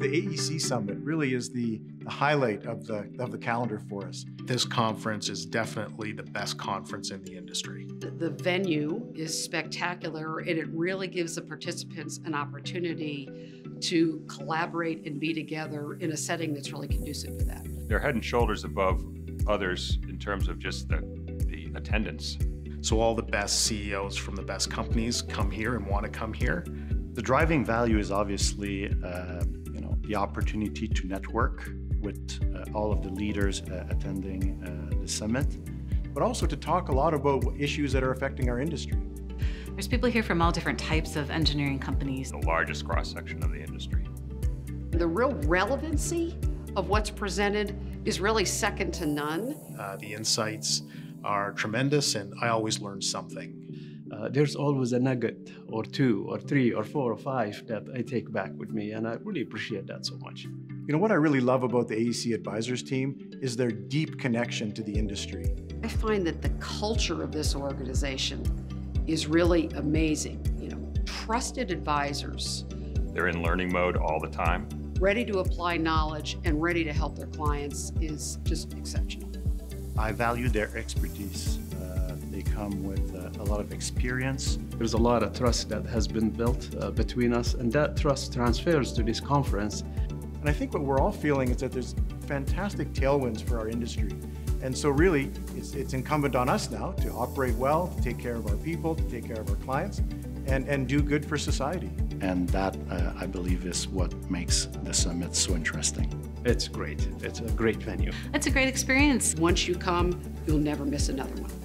The AEC Summit really is the, the highlight of the, of the calendar for us. This conference is definitely the best conference in the industry. The venue is spectacular and it really gives the participants an opportunity to collaborate and be together in a setting that's really conducive to that. They're head and shoulders above others in terms of just the, the attendance. So all the best CEOs from the best companies come here and want to come here. The driving value is obviously, uh, you know, the opportunity to network with uh, all of the leaders uh, attending uh, the summit. But also to talk a lot about issues that are affecting our industry. There's people here from all different types of engineering companies. The largest cross-section of the industry. The real relevancy of what's presented is really second to none. Uh, the insights are tremendous and I always learn something. Uh, there's always a nugget or two or three or four or five that I take back with me, and I really appreciate that so much. You know, what I really love about the AEC Advisors team is their deep connection to the industry. I find that the culture of this organization is really amazing. You know, trusted advisors. They're in learning mode all the time. Ready to apply knowledge and ready to help their clients is just exceptional. I value their expertise. They come with uh, a lot of experience. There's a lot of trust that has been built uh, between us, and that trust transfers to this conference. And I think what we're all feeling is that there's fantastic tailwinds for our industry. And so really, it's, it's incumbent on us now to operate well, to take care of our people, to take care of our clients, and, and do good for society. And that, uh, I believe, is what makes the summit so interesting. It's great. It's a great venue. It's a great experience. Once you come, you'll never miss another one.